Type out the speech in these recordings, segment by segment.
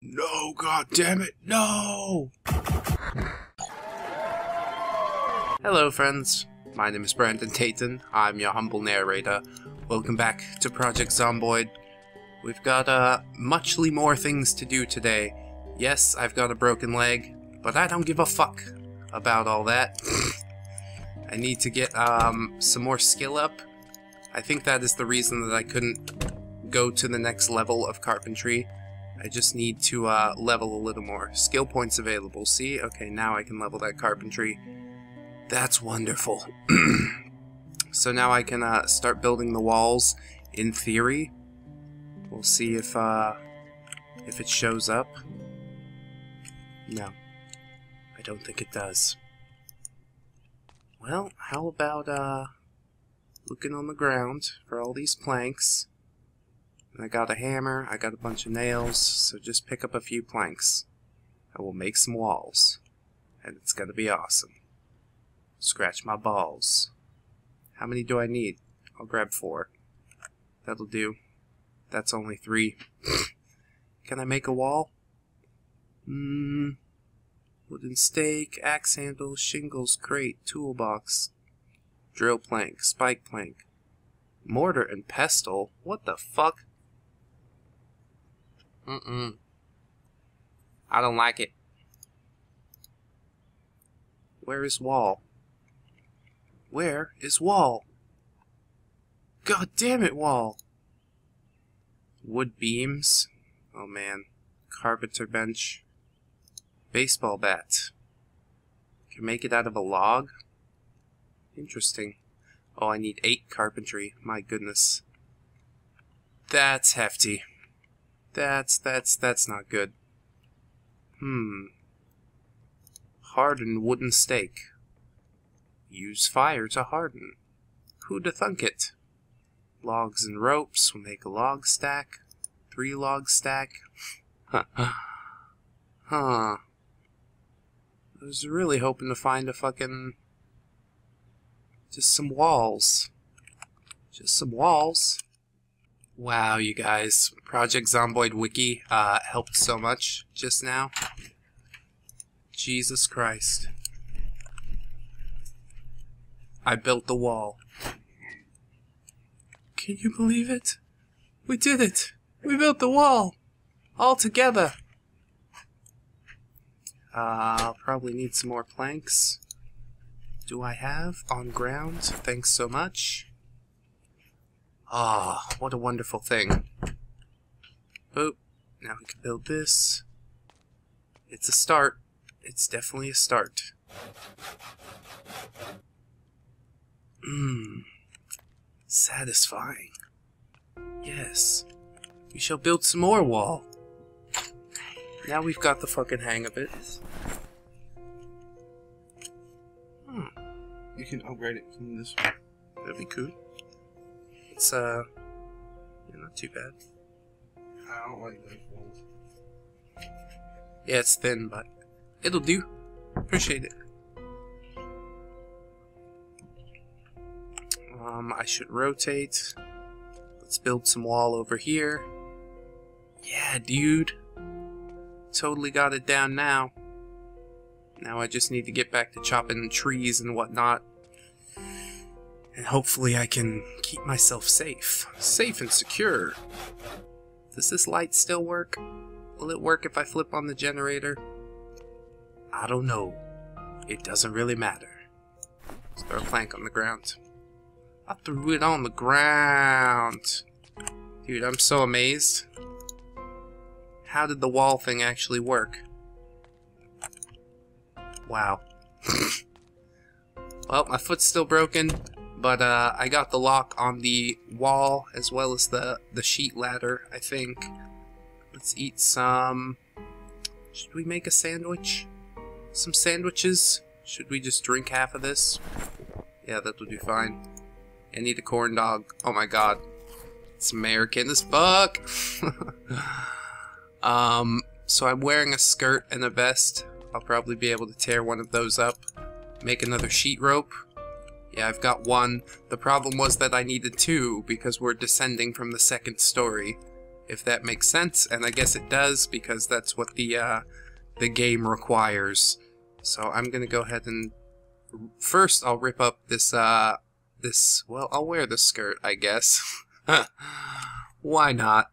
No, god damn it, no! Hello, friends. My name is Brandon Dayton. I'm your humble narrator. Welcome back to Project Zomboid. We've got, uh, muchly more things to do today. Yes, I've got a broken leg, but I don't give a fuck about all that. I need to get, um, some more skill up. I think that is the reason that I couldn't go to the next level of carpentry. I just need to uh, level a little more. Skill points available. See? Okay, now I can level that carpentry. That's wonderful. so now I can uh, start building the walls. In theory, we'll see if uh, if it shows up. No, I don't think it does. Well, how about uh, looking on the ground for all these planks? I got a hammer, I got a bunch of nails, so just pick up a few planks. I will make some walls. And it's gonna be awesome. Scratch my balls. How many do I need? I'll grab four. That'll do. That's only three. Can I make a wall? Mmm. Wooden stake, axe handle, shingles, crate, toolbox, drill plank, spike plank, mortar and pestle? What the fuck? Mm-mm. I don't like it. Where is Wall? Where is Wall? God damn it, Wall! Wood beams. Oh man. Carpenter bench. Baseball bat. Can make it out of a log? Interesting. Oh, I need eight carpentry. My goodness. That's hefty. That's, that's, that's not good. Hmm. Harden wooden stake. Use fire to harden. Who'da thunk it? Logs and ropes will make a log stack. Three log stack. huh. I was really hoping to find a fucking... Just some walls. Just some walls. Wow, you guys. Project Zomboid Wiki uh, helped so much just now. Jesus Christ. I built the wall. Can you believe it? We did it! We built the wall! All together! Uh, I'll probably need some more planks. Do I have on ground? Thanks so much. Ah, oh, what a wonderful thing. Oh, now we can build this. It's a start. It's definitely a start. Mmm. Satisfying. Yes. We shall build some more wall. Now we've got the fucking hang of it. Hmm. You can upgrade it from this one. That'd be cool. It's, uh, not too bad. I don't like those ones. Yeah, it's thin, but it'll do. Appreciate it. Um, I should rotate. Let's build some wall over here. Yeah, dude. Totally got it down now. Now I just need to get back to chopping trees and whatnot. And hopefully I can keep myself safe. Safe and secure. Does this light still work? Will it work if I flip on the generator? I don't know. It doesn't really matter. Throw a plank on the ground. I threw it on the ground. Dude, I'm so amazed. How did the wall thing actually work? Wow. well, my foot's still broken. But uh, I got the lock on the wall as well as the, the sheet ladder, I think. Let's eat some... Should we make a sandwich? Some sandwiches? Should we just drink half of this? Yeah, that would be fine. I need a corn dog. Oh my god. It's American as fuck! um, so I'm wearing a skirt and a vest. I'll probably be able to tear one of those up. Make another sheet rope. Yeah, I've got one. The problem was that I needed two because we're descending from the second story. if that makes sense, and I guess it does because that's what the uh, the game requires. So I'm gonna go ahead and first I'll rip up this uh this well I'll wear the skirt I guess. Why not?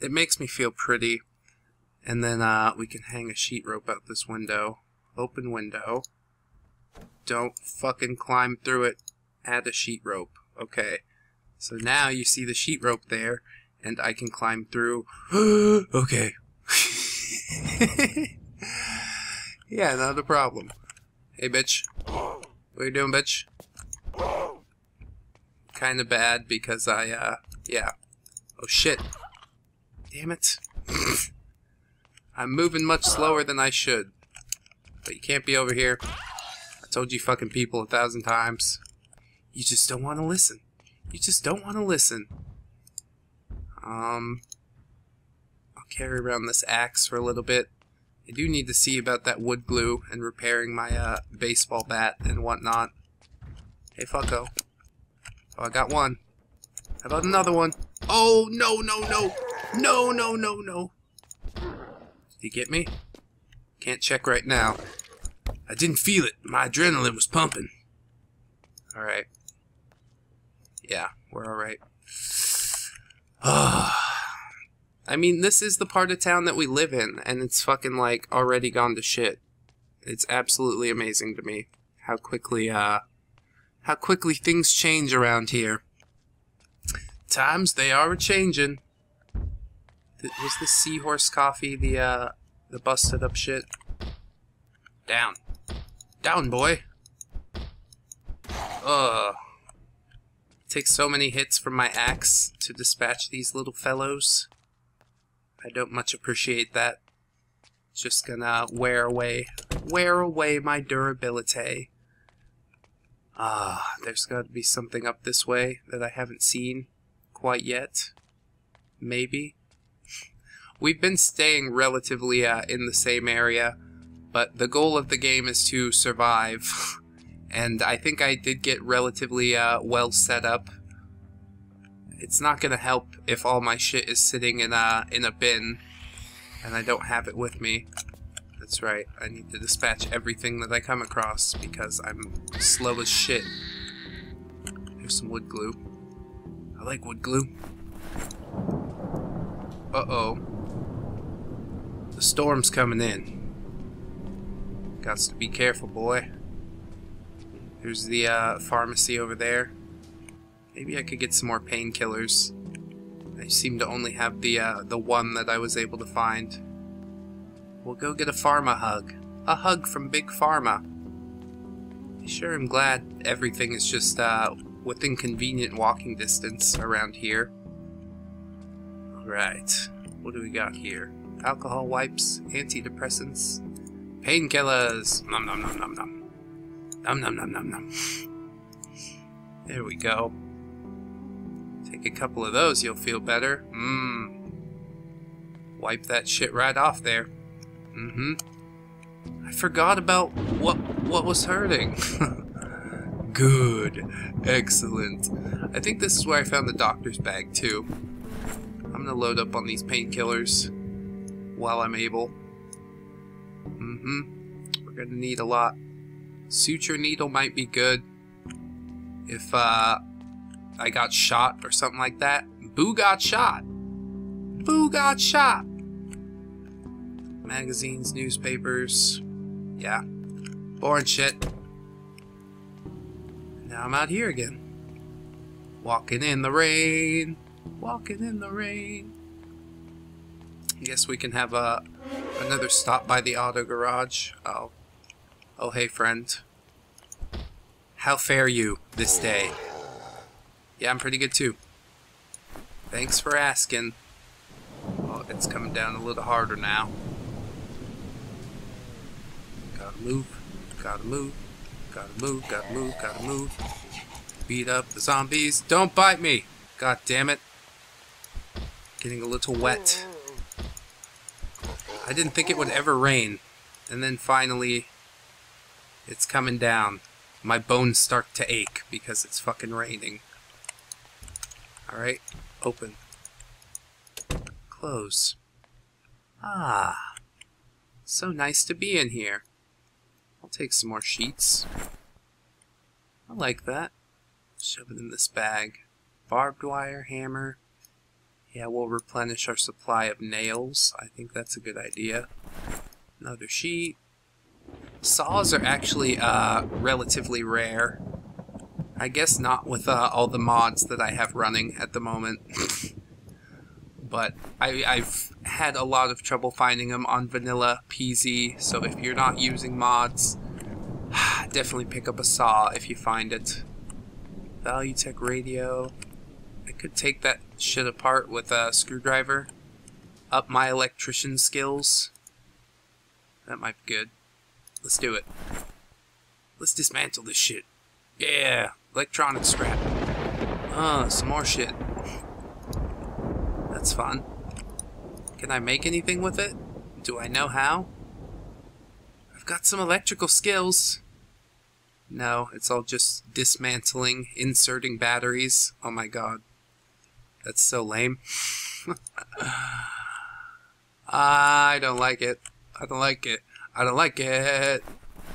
It makes me feel pretty. And then uh, we can hang a sheet rope out this window. Open window. Don't fucking climb through it. Add a sheet rope. Okay. So now you see the sheet rope there, and I can climb through. okay. yeah, not a problem. Hey, bitch. What you doing, bitch? Kinda bad because I, uh, yeah. Oh shit. Damn it. I'm moving much slower than I should. But you can't be over here. Told you fucking people a thousand times. You just don't want to listen. You just don't want to listen. Um, I'll carry around this axe for a little bit. I do need to see about that wood glue and repairing my uh, baseball bat and whatnot. Hey, fucko. Oh, I got one. How about another one? Oh, no, no, no. No, no, no, no. Did you get me? Can't check right now. I didn't feel it. My adrenaline was pumping. Alright. Yeah, we're alright. I mean, this is the part of town that we live in, and it's fucking, like, already gone to shit. It's absolutely amazing to me how quickly, uh, how quickly things change around here. Times, they are a-changing. Was the seahorse coffee the, uh, the busted up shit? Down. Down, boy. Ugh. Takes so many hits from my axe to dispatch these little fellows. I don't much appreciate that. Just gonna wear away, wear away my durability. Ah, there's got to be something up this way that I haven't seen quite yet. Maybe. We've been staying relatively uh, in the same area, but the goal of the game is to survive. and I think I did get relatively uh, well set up. It's not gonna help if all my shit is sitting in a in a bin, and I don't have it with me. That's right. I need to dispatch everything that I come across because I'm slow as shit. Here's some wood glue. I like wood glue. Uh-oh. The storm's coming in. Gots to be careful, boy. There's the uh, pharmacy over there. Maybe I could get some more painkillers. I seem to only have the uh, the one that I was able to find. We'll go get a pharma hug. A hug from Big Pharma. Sure I sure am glad everything is just uh, within convenient walking distance around here. Alright, what do we got here? Alcohol wipes, antidepressants, painkillers. Nom nom nom nom nom. Nom nom nom nom nom. There we go. Take a couple of those, you'll feel better. Mmm. Wipe that shit right off there. Mm-hmm. I forgot about what what was hurting. Good. Excellent. I think this is where I found the doctor's bag, too. I'm gonna load up on these painkillers while I'm able. Mm-hmm. We're gonna need a lot. Suture needle might be good. If, uh, I got shot or something like that. Boo got shot! Boo got shot! Magazines, newspapers. Yeah. Boring shit. Now I'm out here again. Walking in the rain. Walking in the rain. I guess we can have a another stop by the auto garage. Oh. Oh hey friend. How fare you this day? Yeah, I'm pretty good too. Thanks for asking. Oh, it's coming down a little harder now. Gotta move, gotta move, gotta move, gotta move, gotta move. Beat up the zombies. Don't bite me! God damn it. Getting a little wet. I didn't think it would ever rain. And then finally, it's coming down. My bones start to ache because it's fucking raining. Alright, open. Close. Ah. So nice to be in here. I'll take some more sheets. I like that. Shove it in this bag. Barbed wire, hammer. Yeah, we'll replenish our supply of nails. I think that's a good idea. Another sheet. Saws are actually uh, relatively rare. I guess not with uh, all the mods that I have running at the moment. but I, I've had a lot of trouble finding them on vanilla PZ, so if you're not using mods, definitely pick up a saw if you find it. Value Tech radio. Could take that shit apart with a screwdriver. Up my electrician skills. That might be good. Let's do it. Let's dismantle this shit. Yeah, electronic scrap. Oh, some more shit. That's fun. Can I make anything with it? Do I know how? I've got some electrical skills. No, it's all just dismantling, inserting batteries. Oh my god. That's so lame. I don't like it. I don't like it. I don't like it.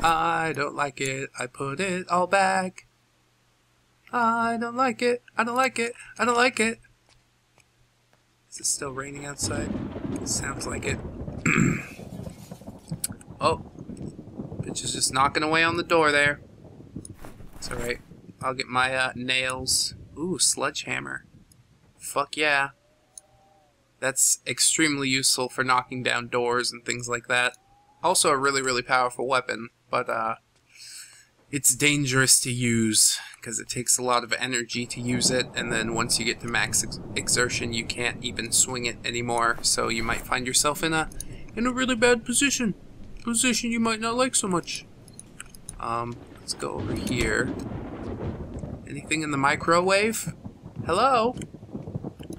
I don't like it. I put it all back. I don't like it. I don't like it. I don't like it. Is it still raining outside? It sounds like it. oh. Bitch is just knocking away on the door there. It's alright. I'll get my uh, nails. Ooh, sledgehammer. Fuck yeah. That's extremely useful for knocking down doors and things like that. Also a really, really powerful weapon, but uh, it's dangerous to use because it takes a lot of energy to use it, and then once you get to max ex exertion, you can't even swing it anymore. So you might find yourself in a in a really bad position, position you might not like so much. Um, let's go over here. Anything in the microwave? Hello?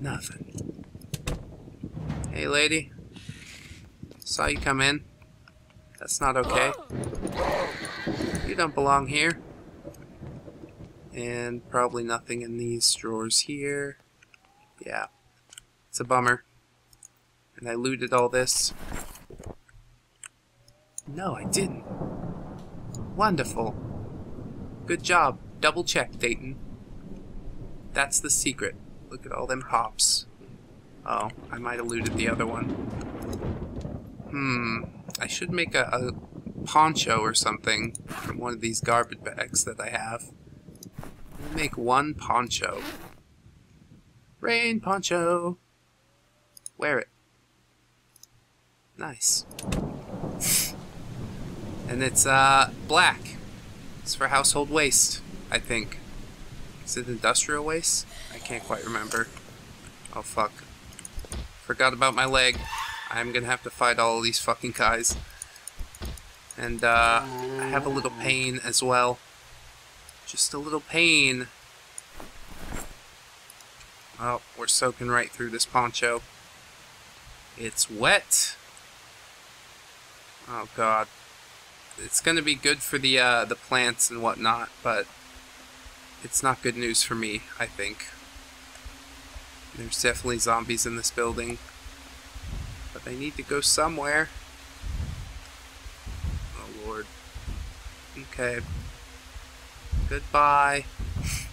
Nothing. Hey, lady. Saw you come in. That's not okay. You don't belong here. And probably nothing in these drawers here. Yeah. It's a bummer. And I looted all this. No, I didn't. Wonderful. Good job. Double check, Dayton. That's the secret. Look at all them pops. Oh, I might have looted the other one. Hmm. I should make a, a poncho or something from one of these garbage bags that I have. Make one poncho. Rain poncho. Wear it. Nice. and it's uh black. It's for household waste, I think. Is it industrial waste? I can't quite remember. Oh fuck. Forgot about my leg. I'm gonna have to fight all of these fucking guys. And uh, I have a little pain as well. Just a little pain. Oh, we're soaking right through this poncho. It's wet. Oh god. It's gonna be good for the uh, the plants and whatnot, but it's not good news for me, I think. There's definitely zombies in this building. But they need to go somewhere. Oh lord. Okay. Goodbye.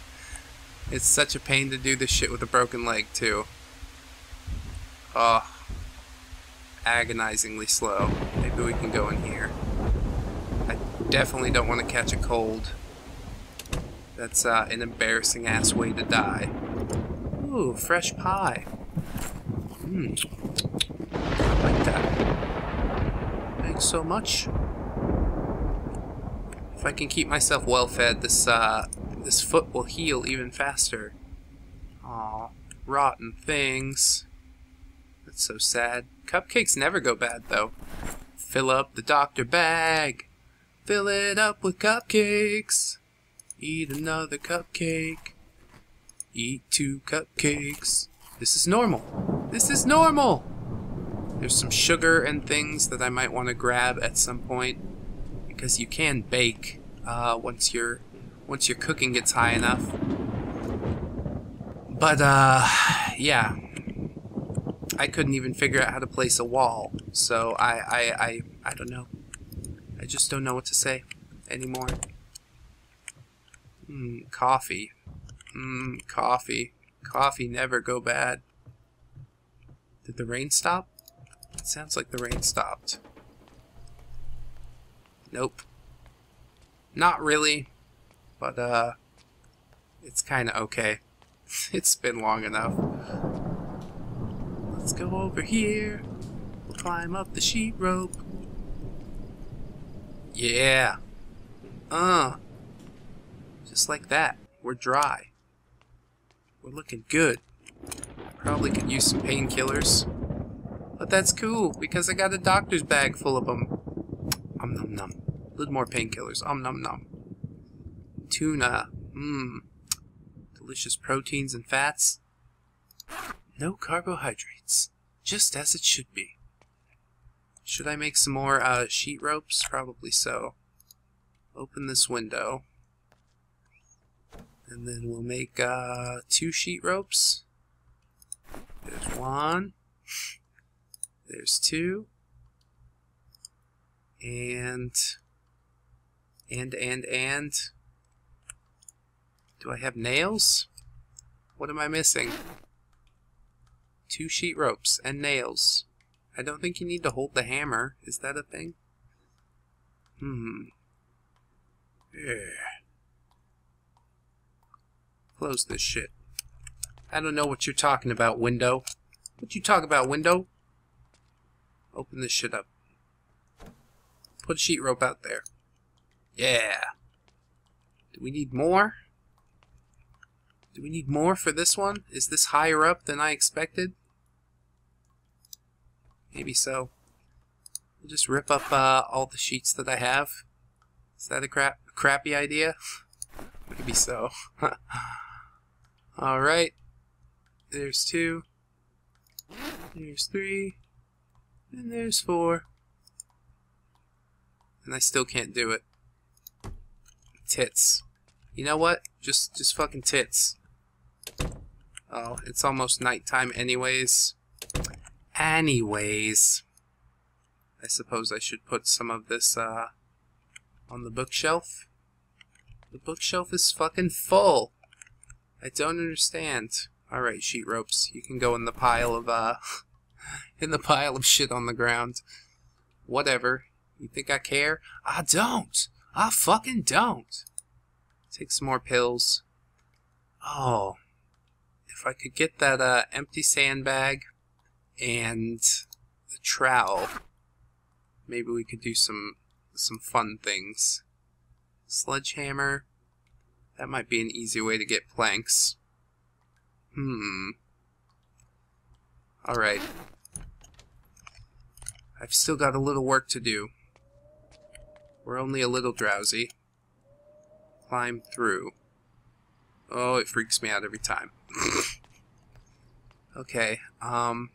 it's such a pain to do this shit with a broken leg, too. Oh. Agonizingly slow. Maybe we can go in here. I definitely don't want to catch a cold. That's uh, an embarrassing ass way to die. Ooh, fresh pie. Mmm. Like that. Thanks so much. If I can keep myself well fed, this uh, this foot will heal even faster. Aw, rotten things. That's so sad. Cupcakes never go bad, though. Fill up the doctor bag. Fill it up with cupcakes. Eat another cupcake. Eat two cupcakes. This is normal. This is normal! There's some sugar and things that I might want to grab at some point. Because you can bake uh, once your once your cooking gets high enough. But uh, yeah. I couldn't even figure out how to place a wall. So I, I, I, I don't know. I just don't know what to say anymore. Hmm, coffee. Hmm, coffee. Coffee never go bad. Did the rain stop? It sounds like the rain stopped. Nope. Not really. But, uh, it's kind of okay. it's been long enough. Let's go over here. We'll climb up the sheet rope. Yeah. Uh. Just like that. We're dry. We're looking good. Probably could use some painkillers. But that's cool, because I got a doctor's bag full of them. Um num num. A little more painkillers. Um num num. Tuna. Mmm. Delicious proteins and fats. No carbohydrates. Just as it should be. Should I make some more uh, sheet ropes? Probably so. Open this window. And then we'll make uh, two sheet ropes. There's one. There's two. And, and, and, and. Do I have nails? What am I missing? Two sheet ropes and nails. I don't think you need to hold the hammer. Is that a thing? Hmm. Yeah. Close this shit. I don't know what you're talking about, window. What you talk about, window? Open this shit up. Put a sheet rope out there. Yeah. Do we need more? Do we need more for this one? Is this higher up than I expected? Maybe so. We'll just rip up uh, all the sheets that I have. Is that a crap crappy idea? Maybe so. Alright. There's two. There's three. And there's four. And I still can't do it. Tits. You know what? Just just fucking tits. Oh, it's almost nighttime anyways. Anyways. I suppose I should put some of this, uh, on the bookshelf. The bookshelf is fucking full. I don't understand. Alright, sheet ropes. You can go in the pile of, uh, in the pile of shit on the ground. Whatever. You think I care? I don't. I fucking don't. Take some more pills. Oh. If I could get that, uh, empty sandbag and the trowel, maybe we could do some some fun things. Sledgehammer. That might be an easy way to get planks. Hmm. Alright. I've still got a little work to do. We're only a little drowsy. Climb through. Oh, it freaks me out every time. okay, um...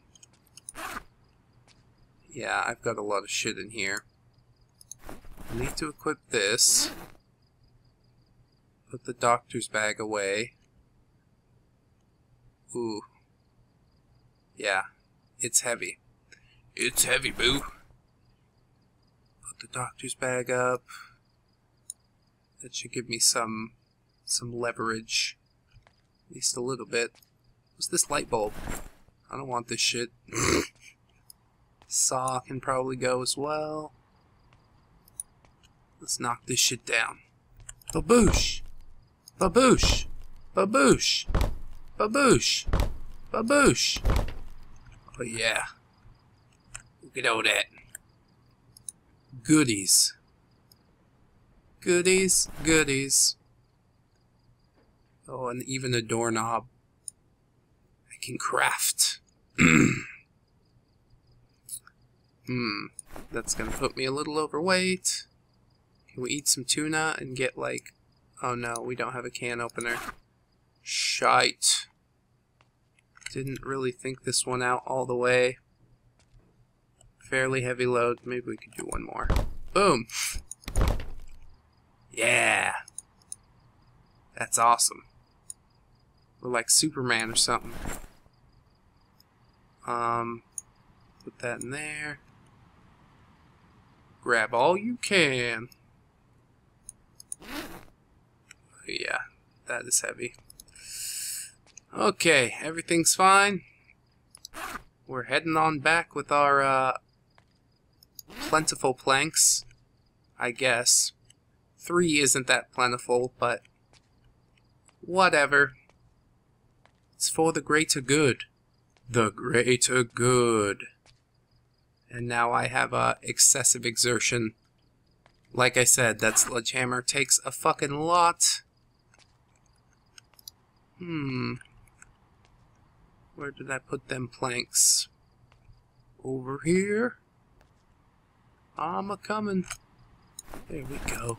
Yeah, I've got a lot of shit in here. I need to equip this. Put the doctor's bag away. Ooh. Yeah, it's heavy. It's heavy, boo. Put the doctor's bag up. That should give me some some leverage. At least a little bit. What's this light bulb? I don't want this shit. Saw can probably go as well. Let's knock this shit down. Baboosh! Baboosh! Baboosh! Baboosh! Baboosh! Oh yeah. Look at all that. Goodies. Goodies, goodies. Oh, and even a doorknob. I can craft. Hmm, that's gonna put me a little overweight. Can we eat some tuna and get like... Oh no, we don't have a can opener. Shite. Didn't really think this one out all the way. Fairly heavy load. Maybe we could do one more. Boom! Yeah! That's awesome. We're like Superman or something. Um, put that in there. Grab all you can. Yeah, that is heavy. Okay, everything's fine. We're heading on back with our uh, plentiful planks, I guess. Three isn't that plentiful, but whatever. It's for the greater good. The greater good. And now I have uh, excessive exertion. Like I said, that sledgehammer takes a fucking lot. Hmm. Where did I put them planks? Over here? I'm a coming. There we go.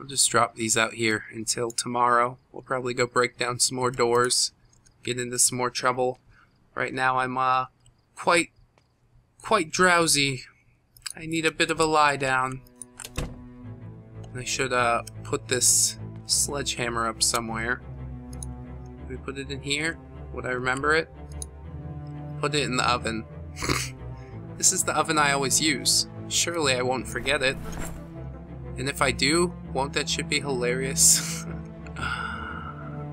I'll just drop these out here until tomorrow. We'll probably go break down some more doors, get into some more trouble. Right now I'm uh quite quite drowsy. I need a bit of a lie down. I should uh put this sledgehammer up somewhere. We put it in here? Would I remember it? Put it in the oven. this is the oven I always use. Surely I won't forget it. And if I do, won't that shit be hilarious?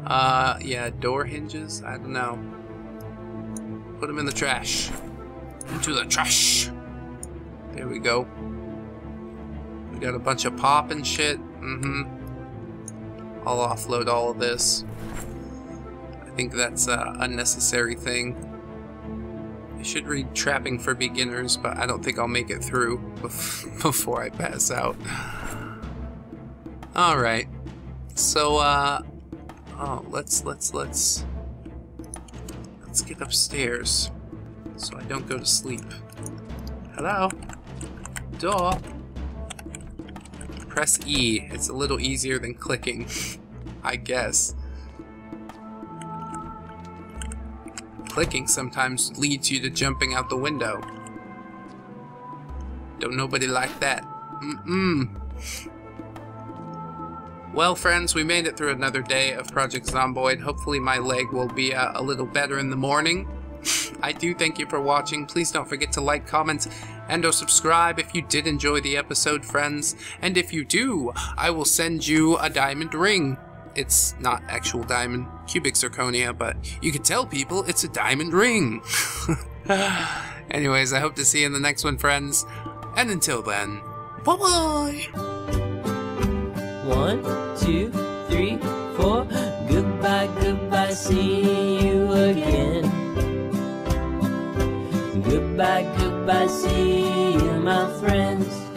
uh, yeah, door hinges? I don't know. Put them in the trash. Into the trash! There we go. We got a bunch of pop and shit. Mm-hmm. I'll offload all of this. I think that's a unnecessary thing. I should read Trapping for Beginners, but I don't think I'll make it through before I pass out. Alright. So, uh... Oh, let's, let's, let's... Let's get upstairs. So I don't go to sleep. Hello? Door? Press E. It's a little easier than clicking. I guess. Clicking sometimes leads you to jumping out the window. Don't nobody like that. Mm-mm. Well, friends, we made it through another day of Project Zomboid. Hopefully my leg will be uh, a little better in the morning. I do thank you for watching. Please don't forget to like, comment, and or subscribe if you did enjoy the episode, friends. And if you do, I will send you a diamond ring. It's not actual diamond, cubic zirconia, but you can tell people it's a diamond ring. Anyways, I hope to see you in the next one, friends. And until then, bye bye. One, two, three, four. Goodbye, goodbye, see you again. Goodbye, goodbye, see you, my friends.